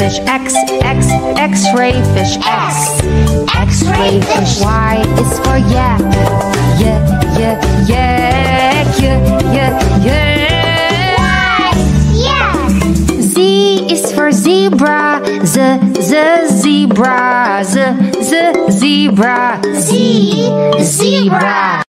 fish X, X, X-ray fish X. X-ray fish Y is for yeah. Yeah, yeah, yeah, yeah, yeah, yeah. yeah. Z is for zebra, z, z, zebra, z, z, zebra, z, zebra.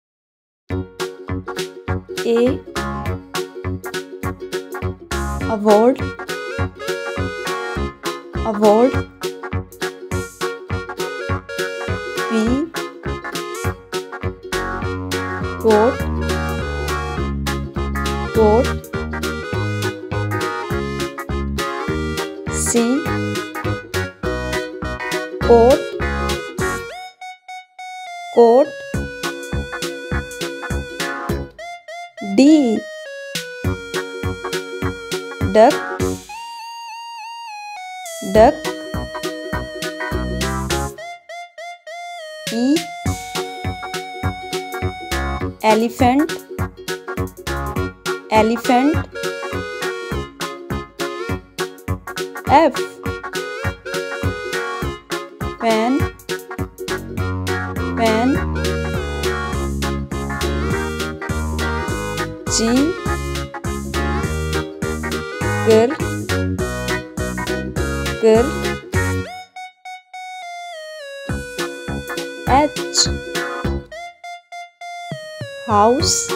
house.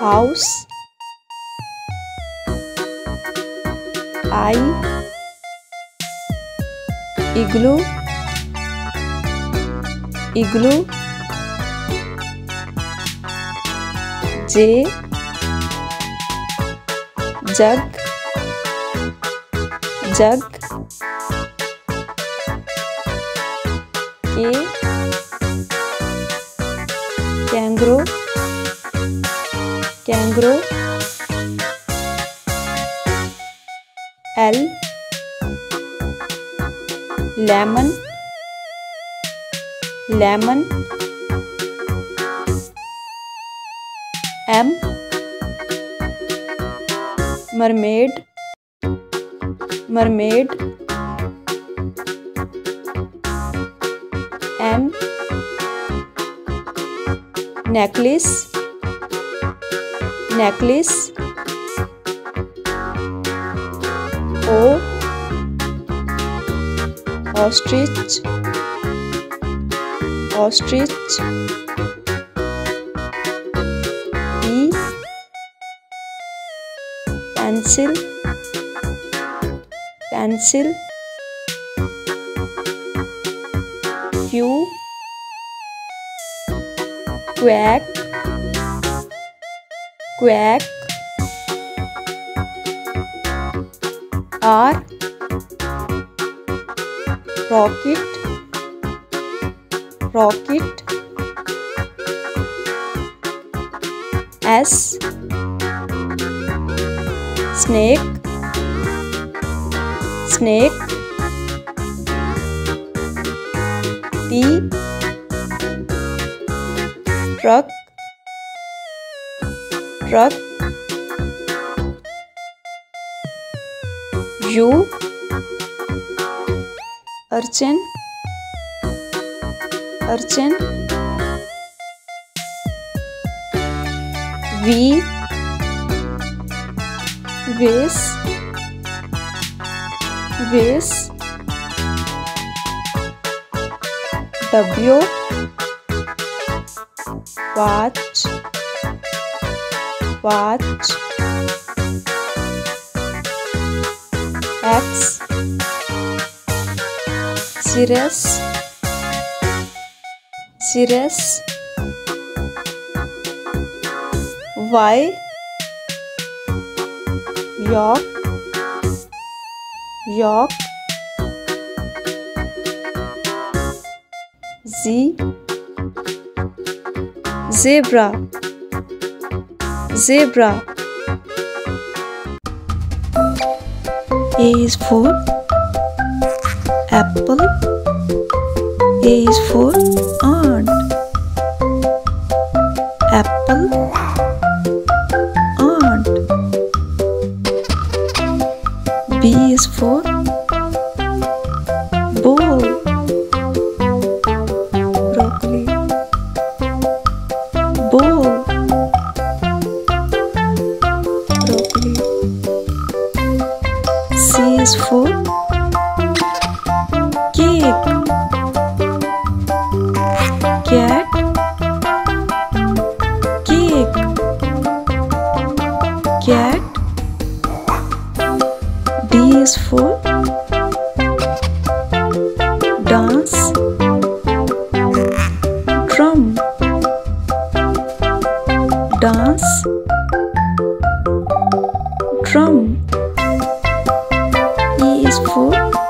House. I. Igloo igloo J. Jug. Jug. Kangaroo L lemon lemon M mermaid mermaid N necklace necklace O ostrich ostrich E pencil pencil Q quack quack R rocket rocket S snake snake truck U urchin urchin V vase vase W watch watch X. Cirrus. Cirrus. Y. York. York. Z. Zebra zebra A is for apple. A is for aunt. Drum. E is for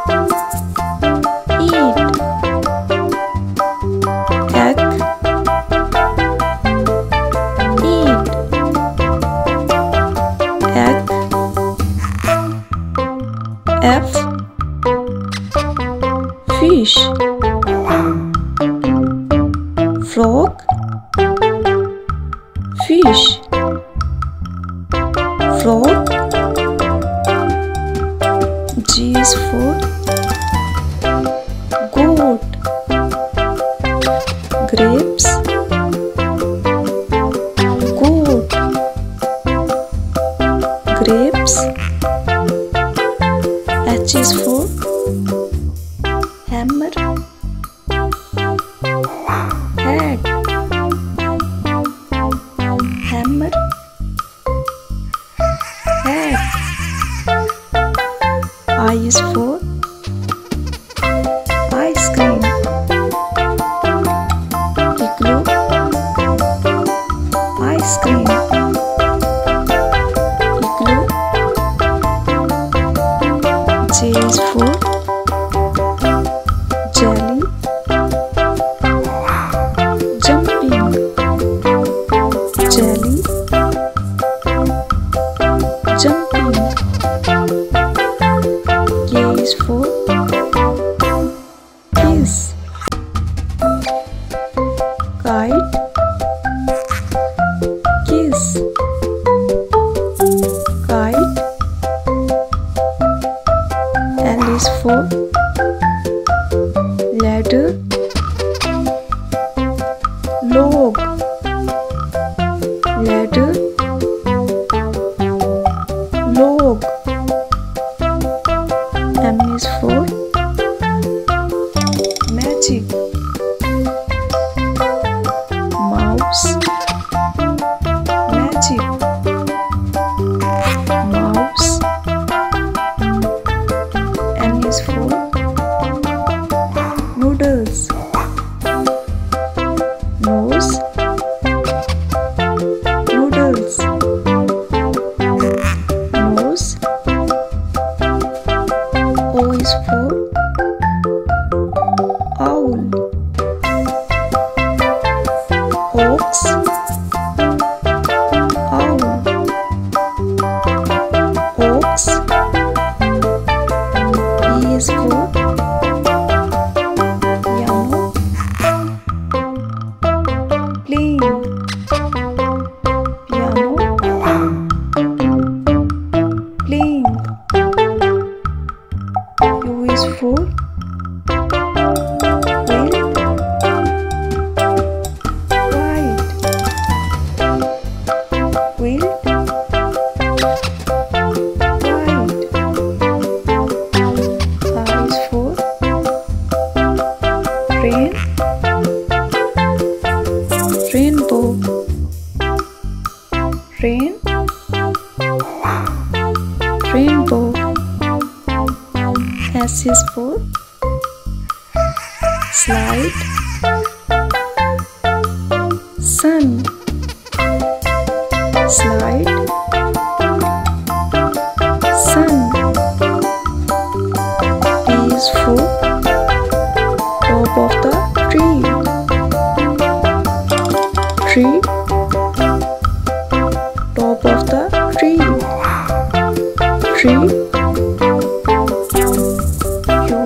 Música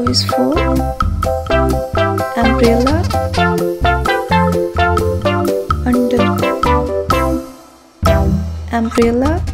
useful umbrella. Under umbrella.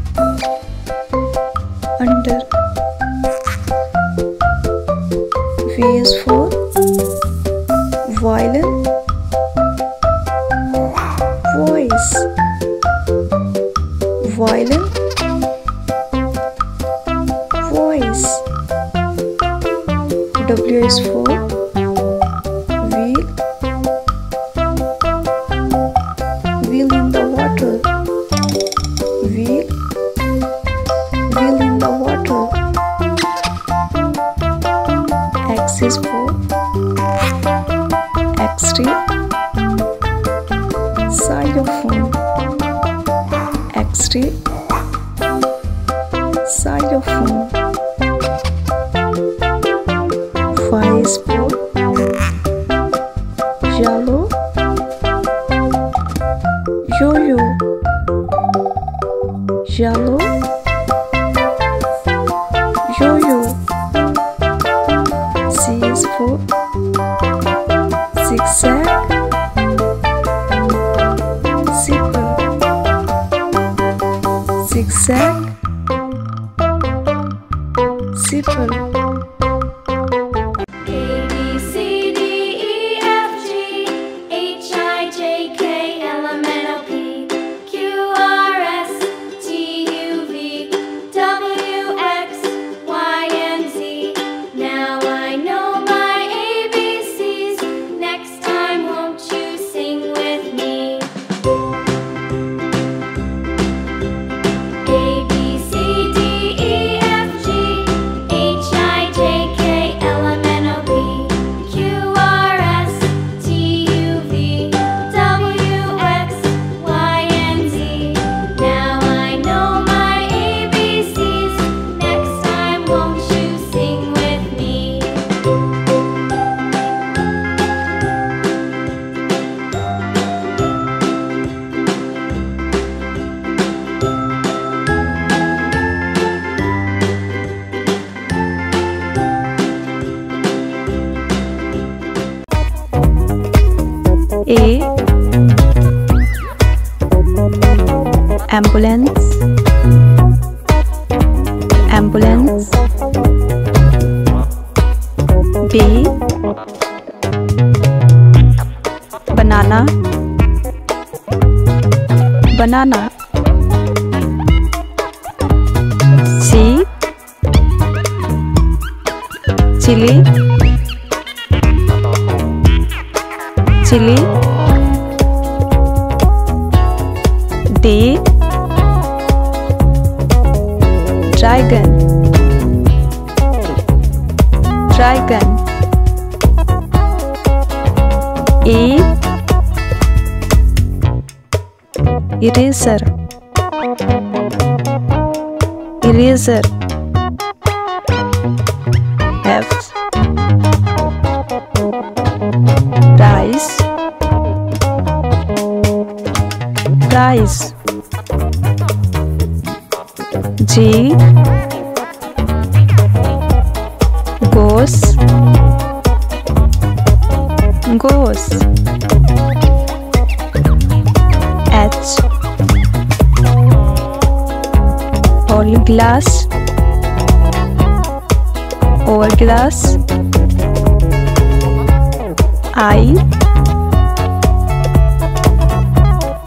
I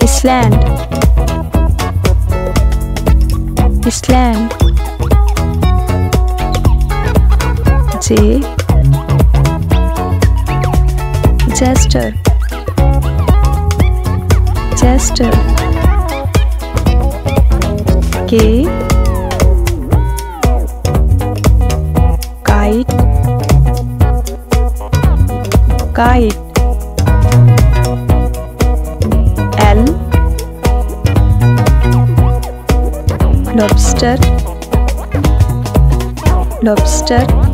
island island J jester jester K. kite L lobster lobster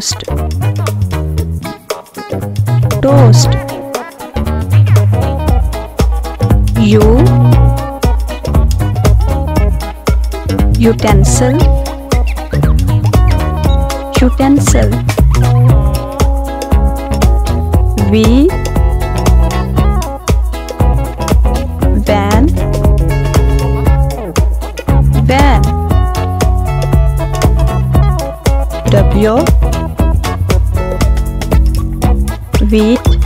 toast. Toast. You. utensil. Utensil. V. Van. Van. W. Beat.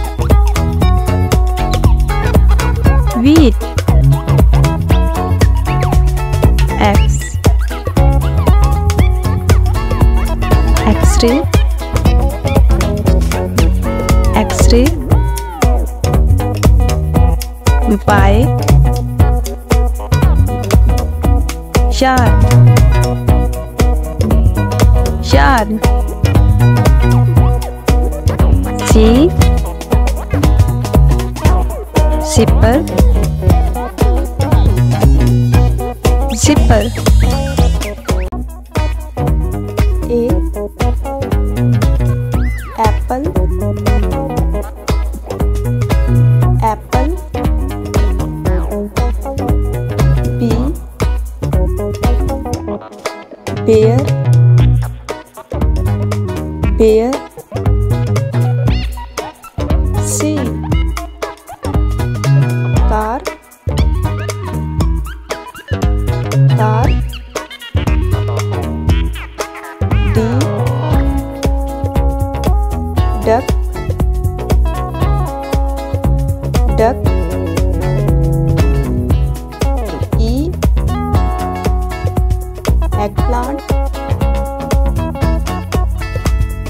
eggplant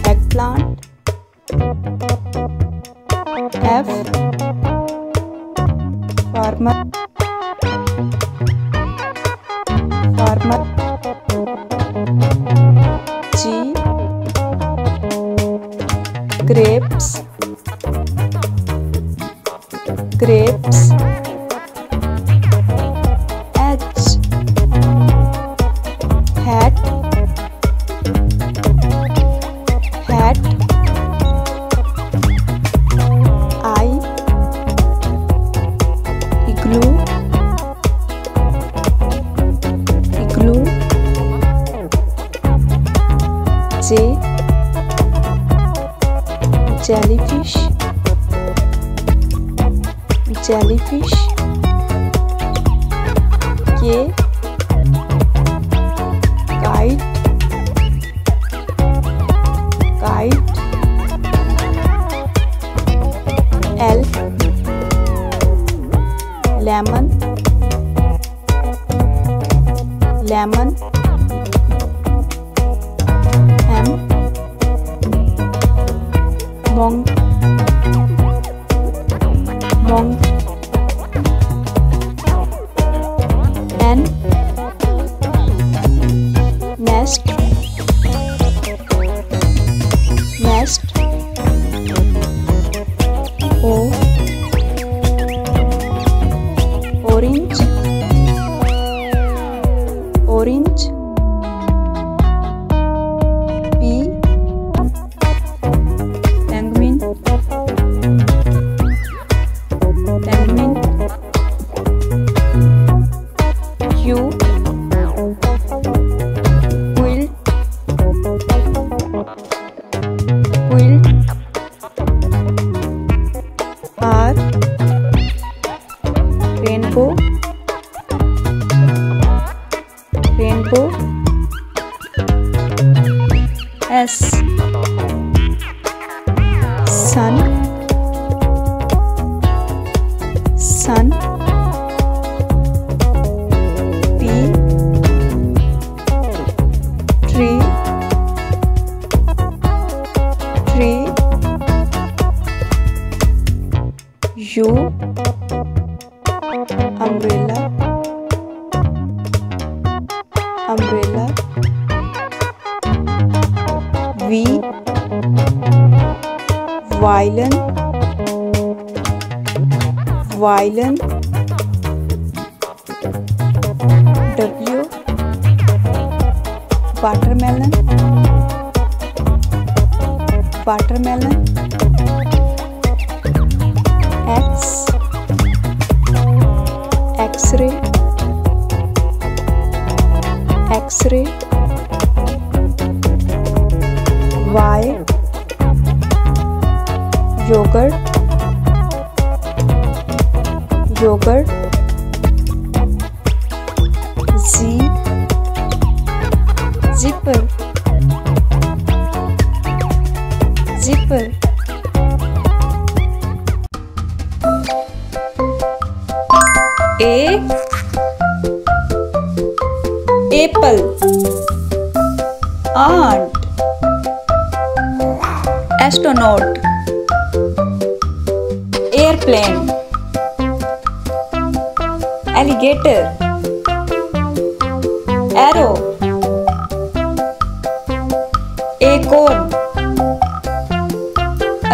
eggplant F. Farmer.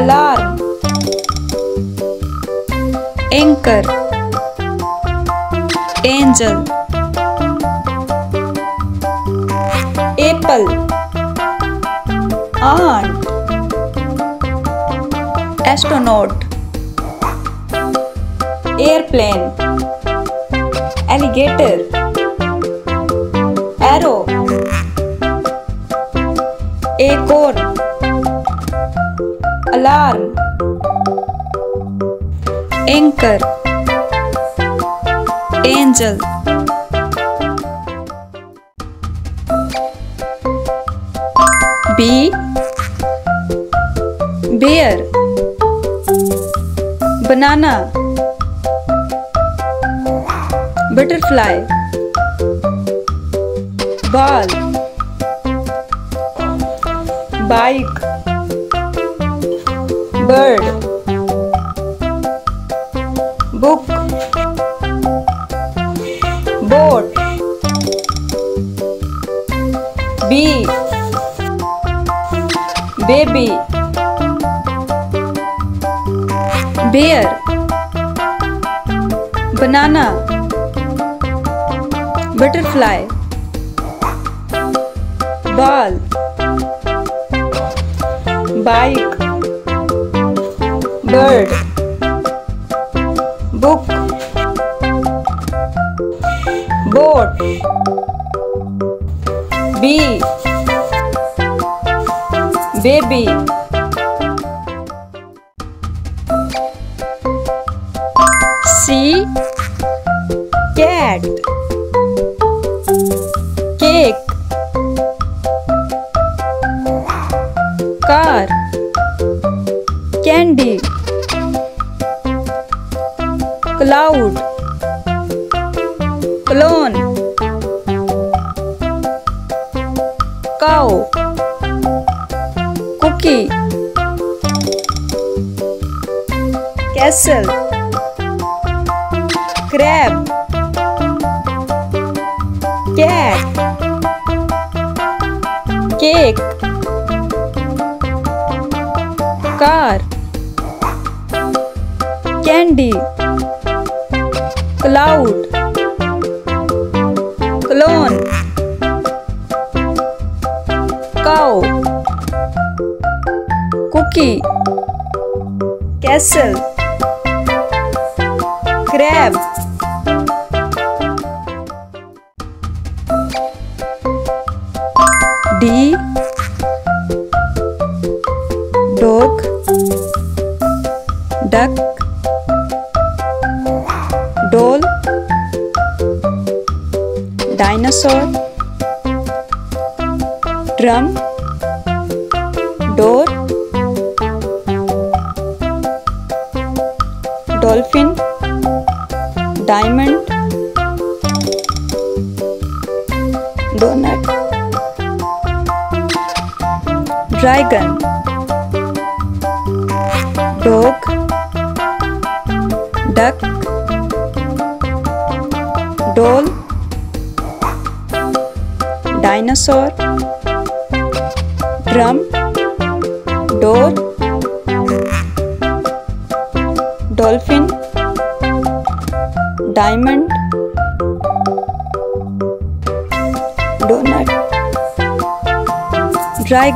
alarm anchor angel apple aunt astronaut airplane alligator arrow acorn alarm anchor. Angel. B. Bear. Banana. Butterfly. Ball. Bike. bird book boat bee baby bear banana butterfly ball bike bird book boat bee baby C cat cake car candy cloud clone cow cookie castle crab cat cake car candy cloud clone cow cookie castle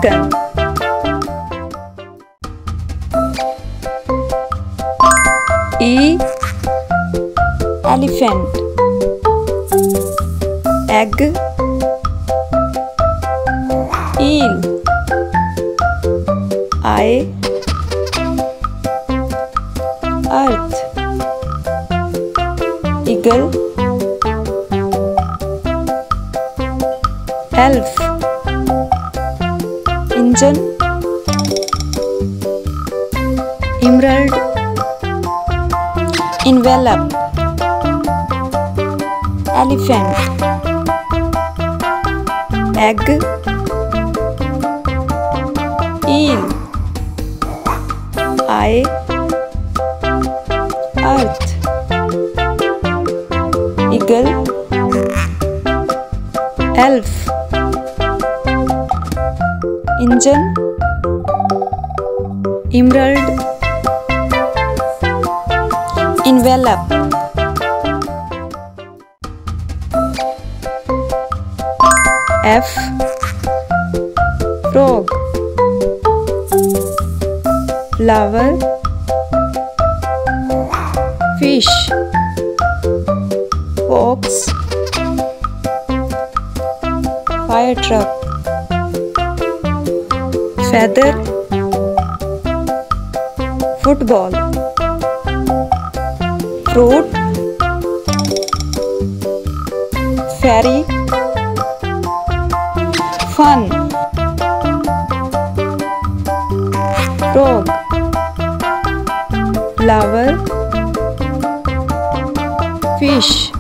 dragon E. Elephant. Egg. Eel. Eye. Earth. Eagle. Elf Kanchan emerald envelope elephant egg eel emerald envelope. F frog. Flower fish. Fox. Fire truck feather football fruit fairy fun frog flower fish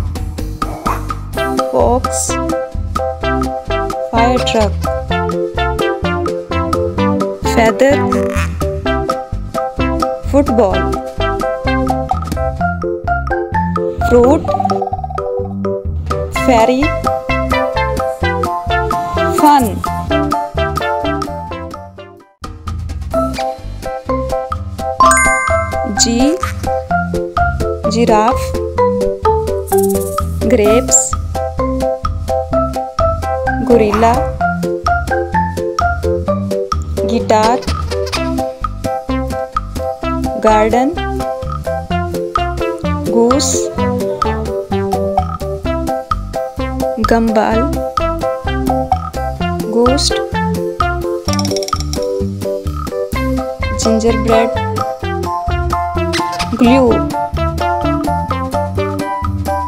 fox fire truck feather football fruit fairy fun G giraffe grapes gorilla guitar garden goose gumball ghost gingerbread glue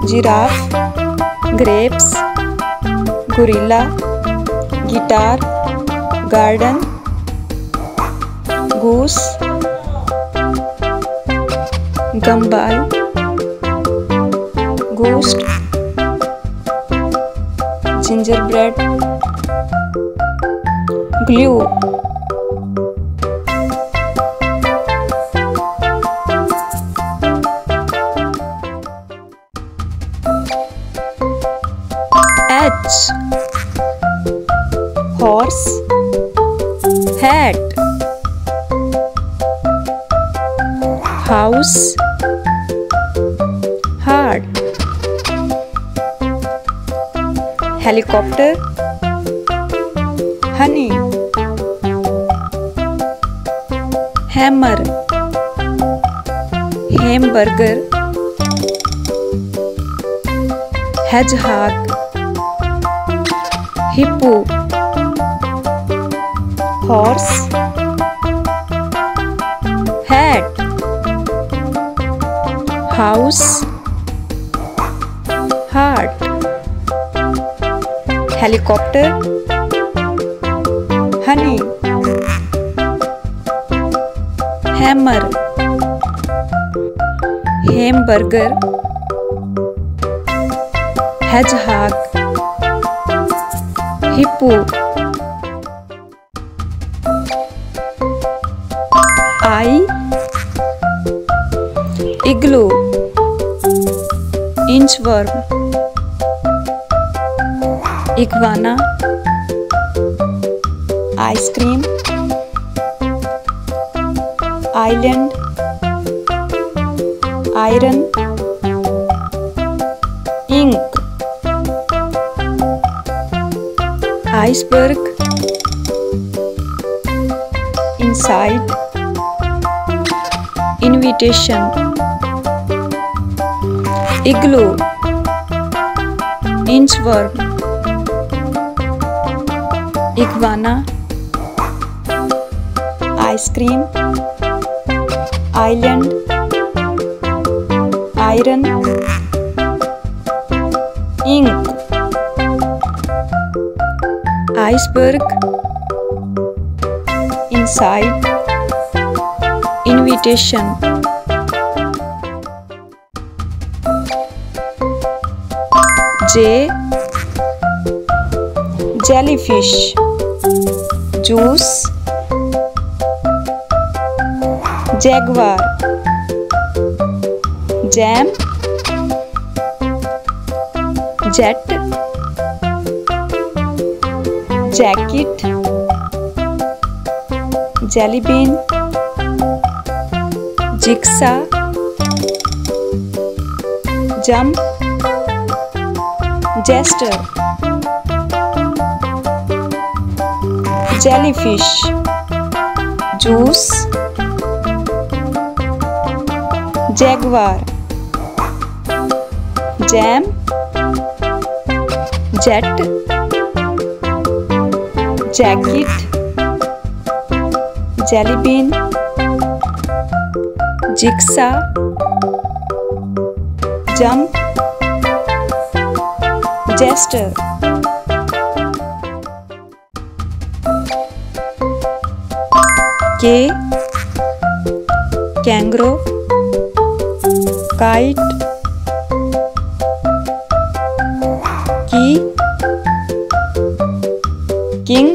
giraffe grapes gorilla guitar garden goose gumball ghost gingerbread glue helicopter honey hammer hamburger hedgehog hippo horse hat house heart helicopter. Honey. Hammer. Hamburger. Hedgehog. Hippo. Iguana ice cream island iron ink iceberg inside invitation igloo inchworm iguana ice cream island iron ink iceberg inside invitation. J jellyfish. Juice jaguar jam jet jacket jellybean jigsaw jump jester. Jellyfish juice jaguar jam jet jacket jellybean jigsaw jump jester K kangaroo kite key king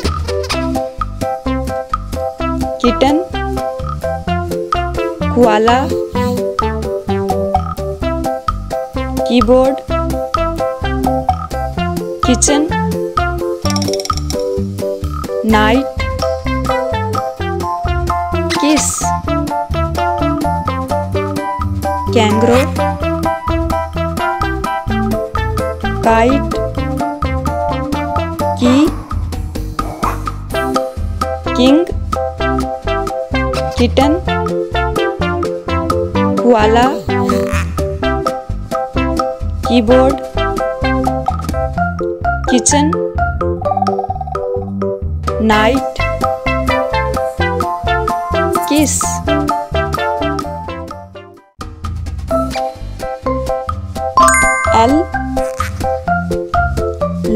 kitten koala keyboard kitchen knight kangaroo key king kitten koala keyboard kitchen knight kiss.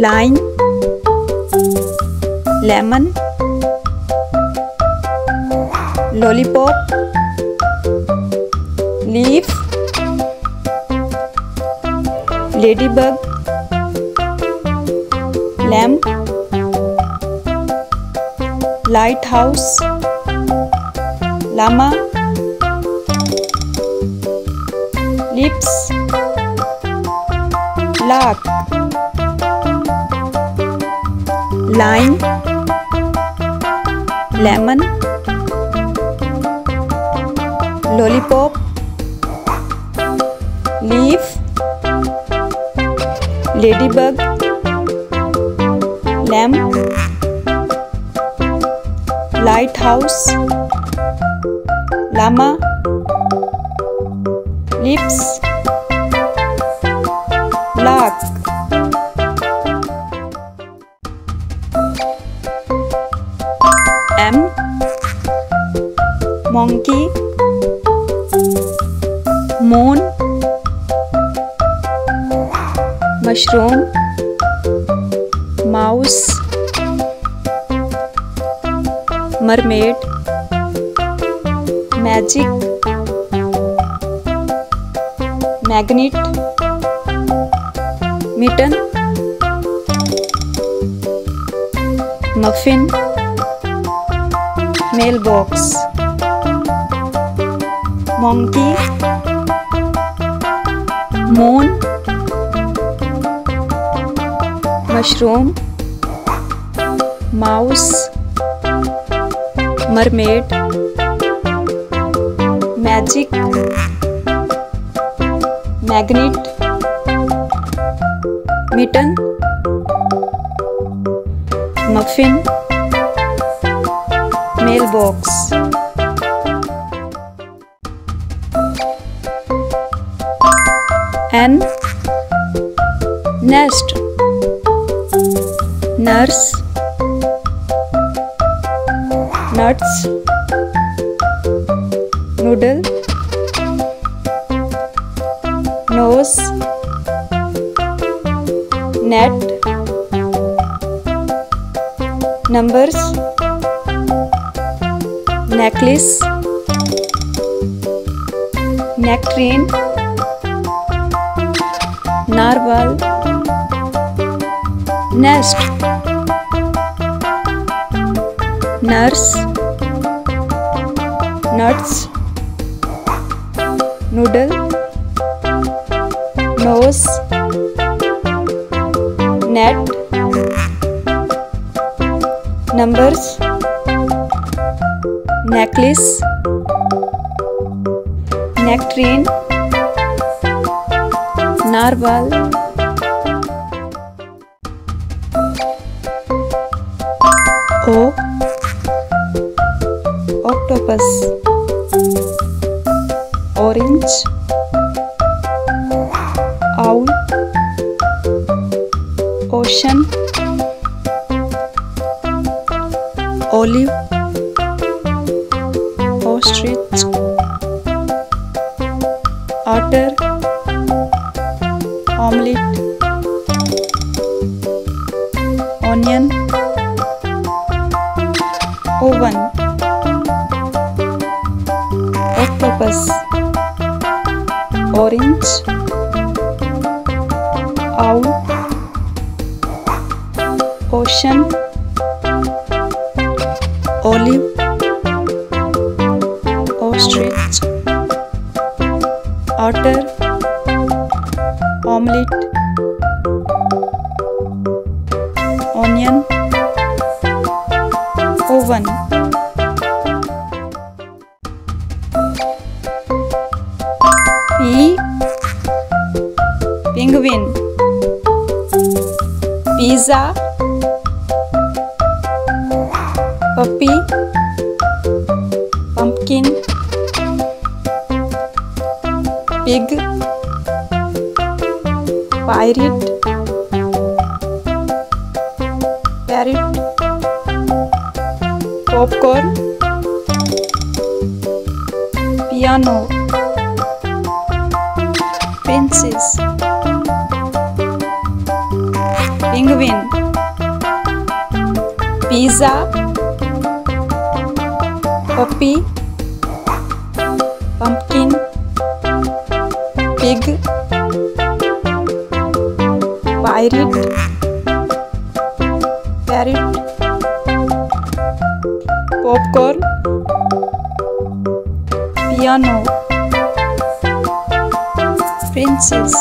Line lemon lollipop leaf ladybug lamp lighthouse llama lips lark lime lemon lollipop leaf ladybug lamp lighthouse llama lips magnet mitten muffin mailbox monkey moon mushroom mouse mermaid magic magnet mitten muffin mailbox. N nest. Nurse. Nuts. Noodle nose net numbers necklace nectarine narwhal nest nurse nuts noodle nose net numbers necklace nectarine narwhal O octopus P penguin pizza puppy pumpkin pig pirate parrot popcorn piano pizza puppy pumpkin pig pirate parrot popcorn piano princess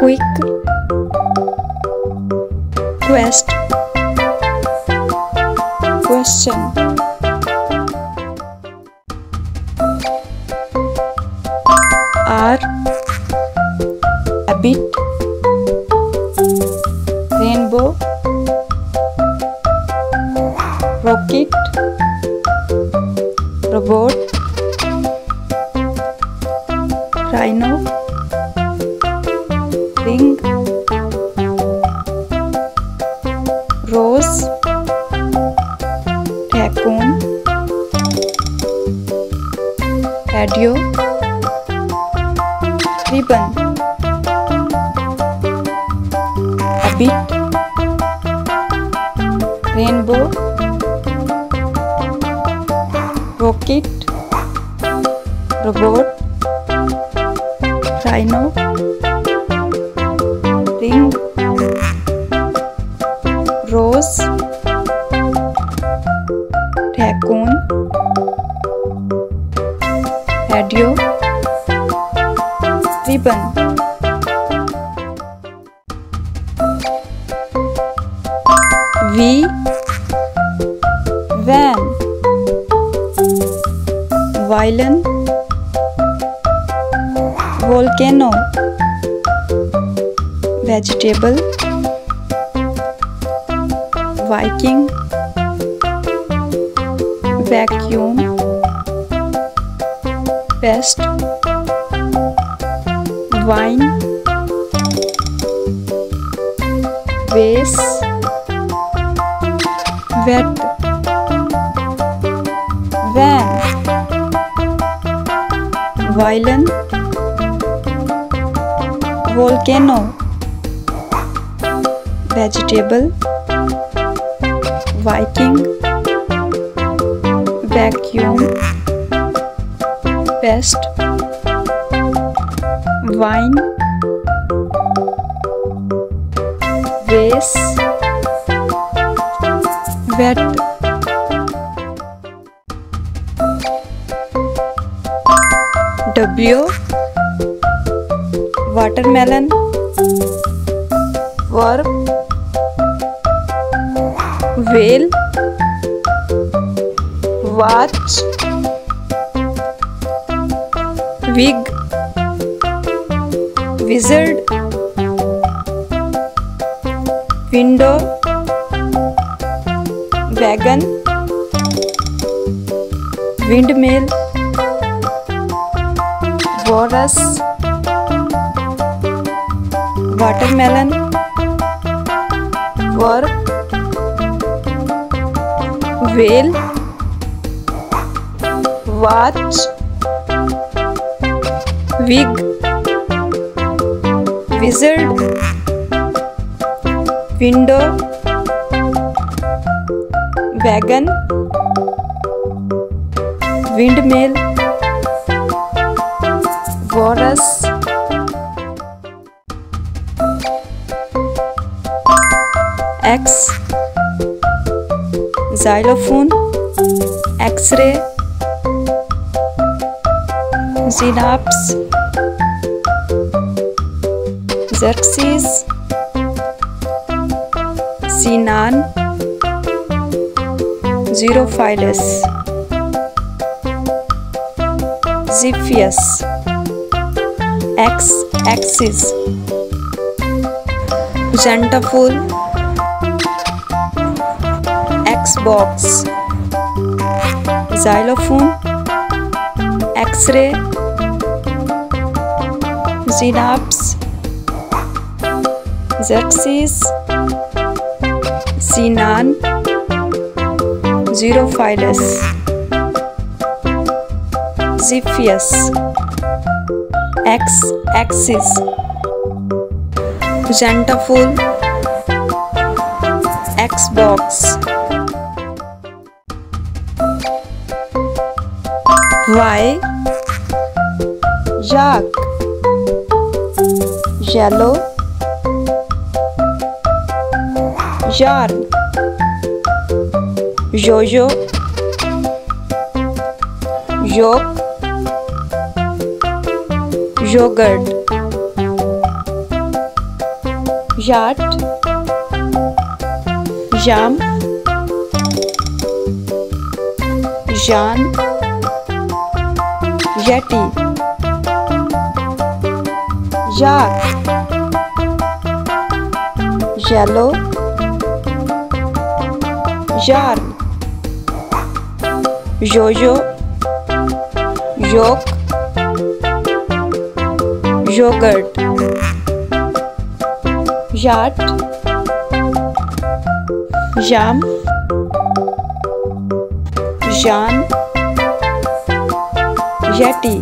quick. Twist volcano vegetable viking vacuum best wine vase wet W watermelon web whale watch wig wizard window wagon windmill walrus watermelon और whale watch wig wizard window wagon windmill walrus xylophone X-ray synapse Xerxes Sinan Xerophilus Ziphius X axis Xantaphul Xbox Xylophone X-ray Synapse Xerxes Sinan Xerophilus Ziphius X axis Xantaphul Xbox Y Yak Yellow Yarn Yo-yo Yolk Yogurt Yacht Jam Jan Yeti Yak Yellow Yarn Yo-yo Yolk Yogurt Yacht Jam Jan yeti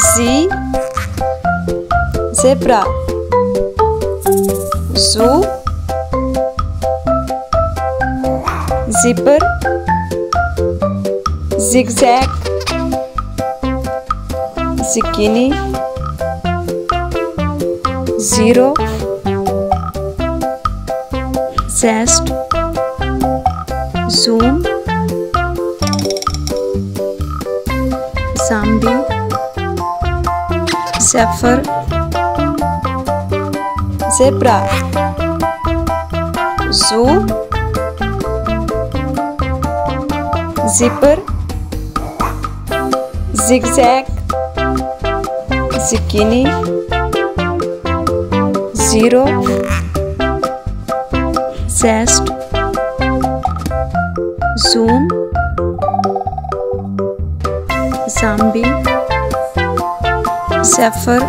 Z zebra zoo zipper zigzag zucchini zero zest Zoom Zombie Zephyr Zebra Zoo Zipper Zigzag Zucchini Zero Zest Zoom Zombie Zephyr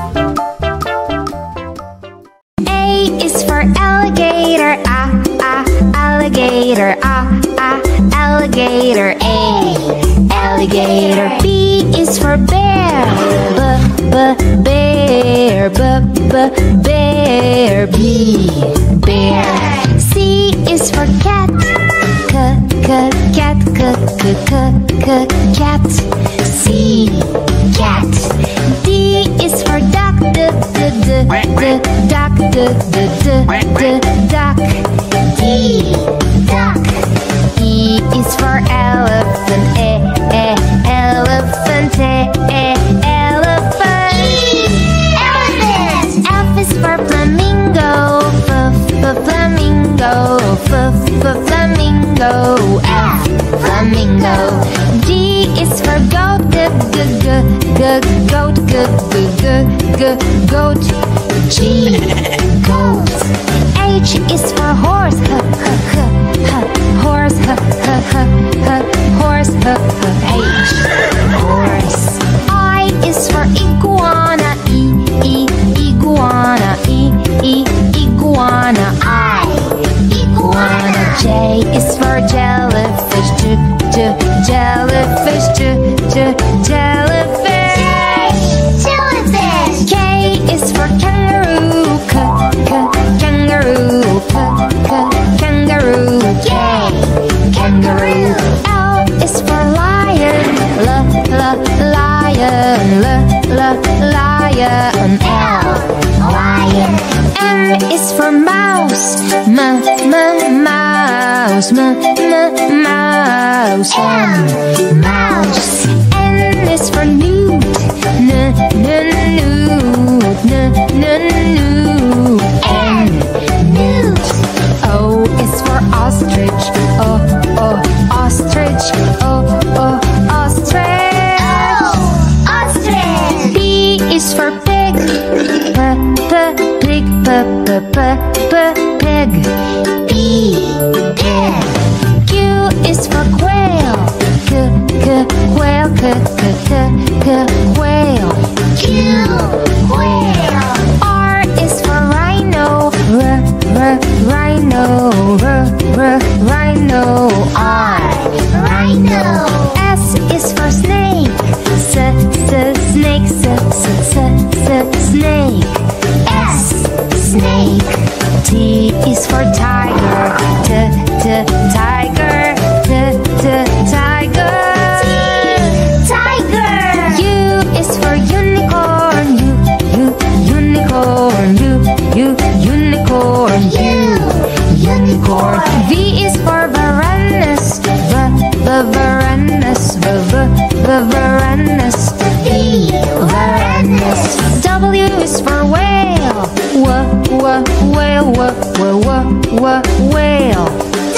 whale.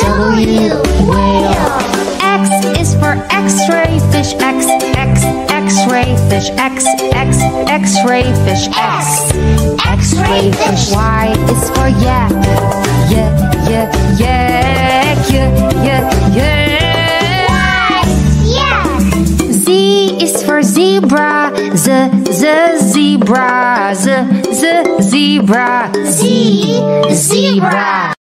W, whale. X is for X-ray fish. X, X, X-ray fish. X, X, X-ray fish. X, X-ray fish. Y is for yak. Yeah, yeah, yak. Yeah, yeah, yeah. Yak. Z is for zebra. Z, z, zebra. Z, z, zebra. Z, zebra.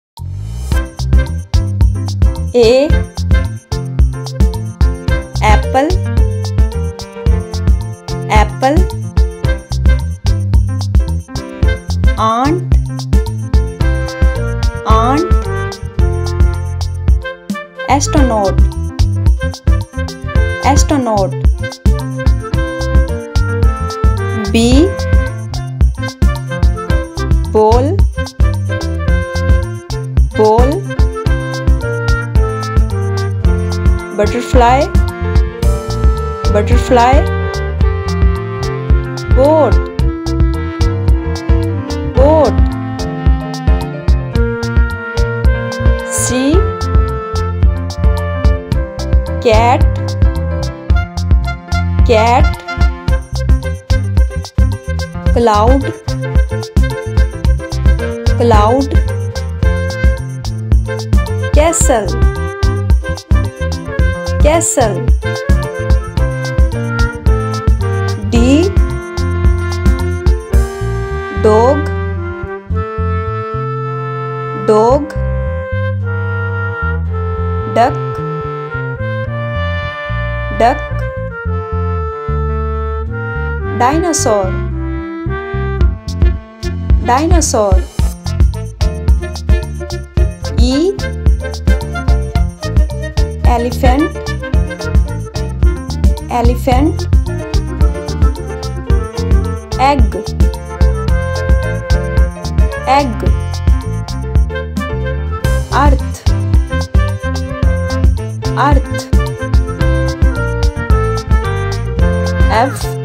A apple apple aunt aunt astronaut astronaut B bowl butterfly butterfly boat boat. C cat cat. Cloud cloud. Castle castle D dog dog duck duck dinosaur dinosaur E elephant. Elephant. Egg. Egg. Earth. Earth. F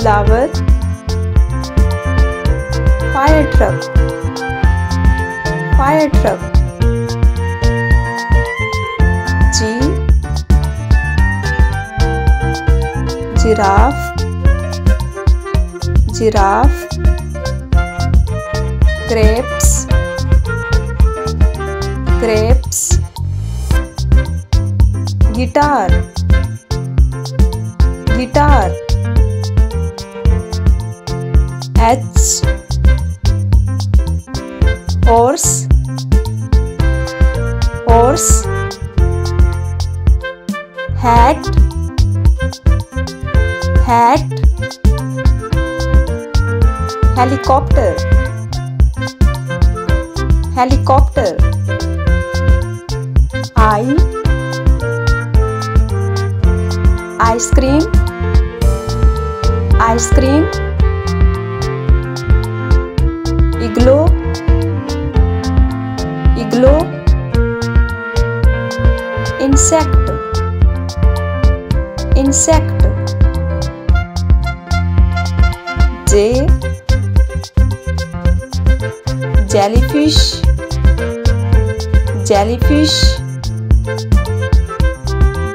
flower fire truck fire truck G giraffe giraffe grapes grapes guitar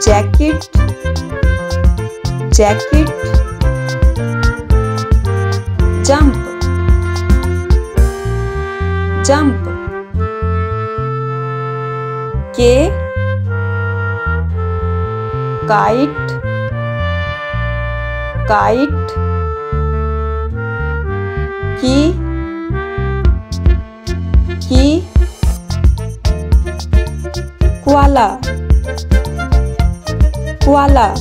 jacket jacket jump jump K kite kite key key koala koala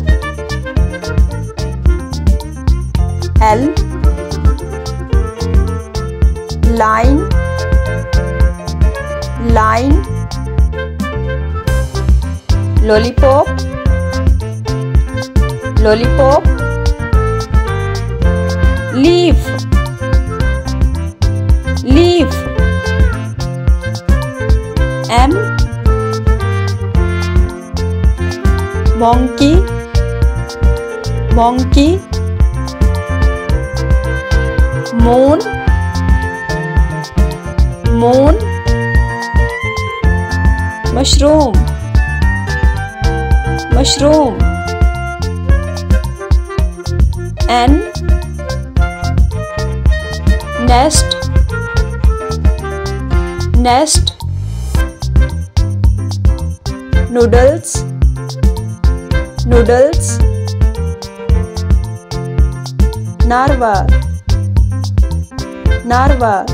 L. Line. Line. Lollipop. Lollipop. Leaf monkey monkey moon moon mushroom mushroom N nest nest noodles narwhal Narva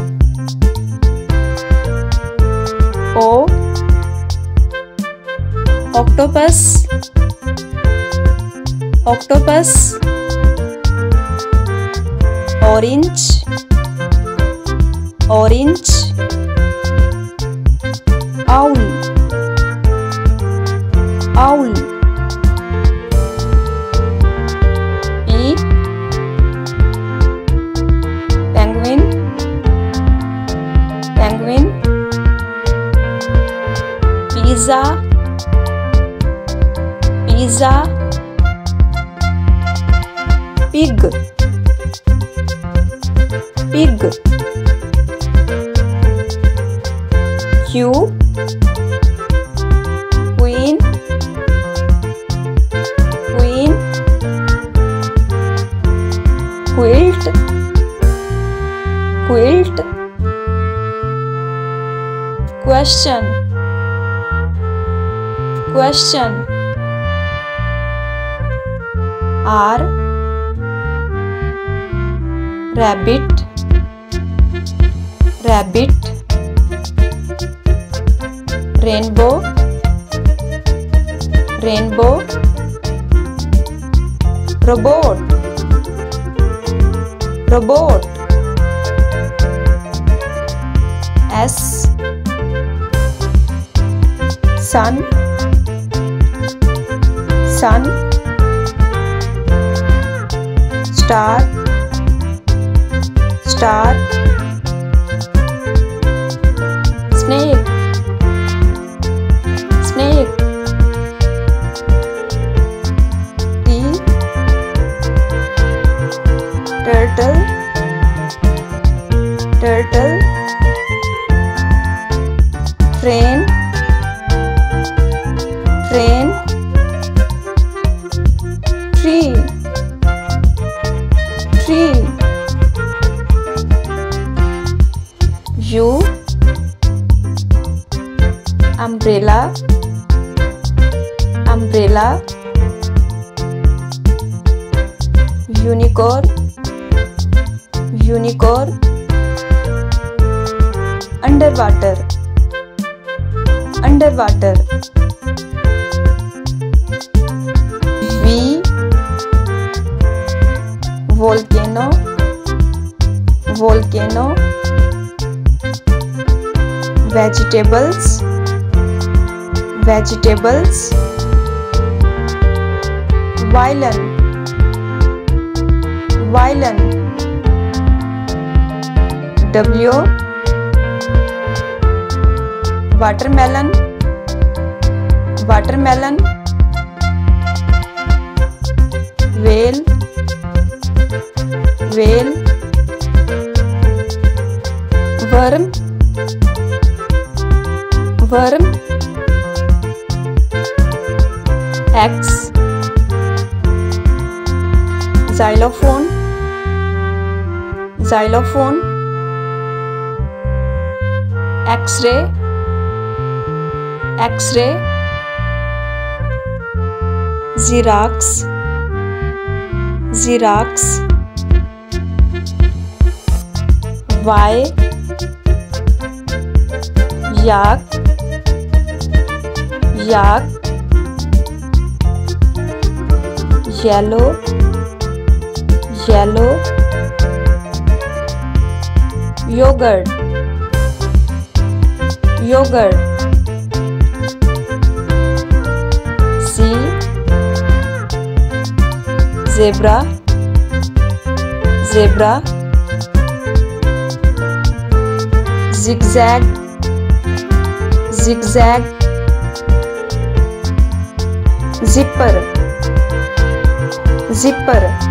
o octopus octopus orange pizza pizza pig pig Q queen queen quilt. Quilt. Question question. R. Rabbit. Rabbit. Rainbow. Rainbow. Robot. Robot. S. Sun sun star star unicorn unicorn underwater underwater V volcano volcano vegetables vegetables violin violin W watermelon watermelon whale whale worm worm X xylophone xylophone x-ray x-ray xerox xerox y yak yak yellow yogurt yogurt C zebra zebra zigzag zigzag zipper zipper